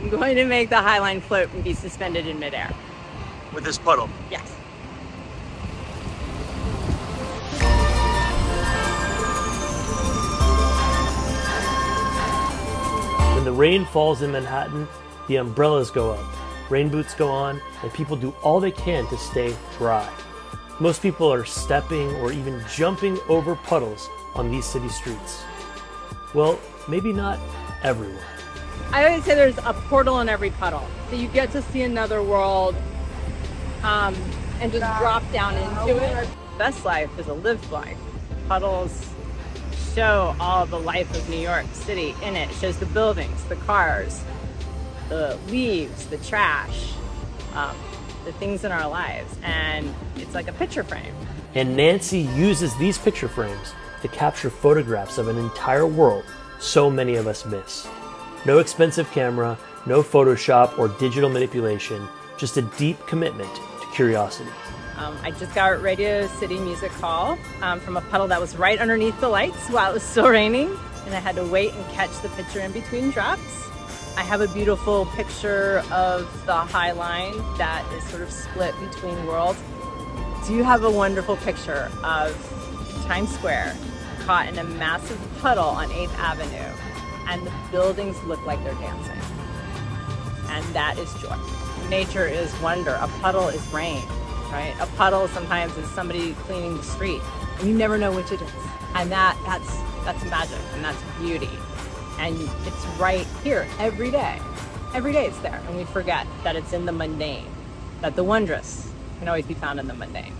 I'm going to make the Highline float and be suspended in midair. With this puddle. Yes. When the rain falls in Manhattan, the umbrellas go up, rain boots go on, and people do all they can to stay dry. Most people are stepping or even jumping over puddles on these city streets. Well, maybe not everyone. I always say there's a portal in every puddle. So you get to see another world um, and just drop down into it. Best life is a lived life. Puddles show all the life of New York City in it. it shows the buildings, the cars, the leaves, the trash, um, the things in our lives. And it's like a picture frame. And Nancy uses these picture frames to capture photographs of an entire world so many of us miss. No expensive camera, no Photoshop or digital manipulation, just a deep commitment to curiosity. Um, I just got Radio City Music Hall um, from a puddle that was right underneath the lights while it was still raining, and I had to wait and catch the picture in between drops. I have a beautiful picture of the High Line that is sort of split between worlds. Do you have a wonderful picture of Times Square caught in a massive puddle on 8th Avenue, and the buildings look like they're dancing. And that is joy. Nature is wonder. A puddle is rain, right? A puddle sometimes is somebody cleaning the street, and you never know which it is. And that that's that's magic and that's beauty. And it's right here every day. Every day it's there, and we forget that it's in the mundane, that the wondrous can always be found in the mundane.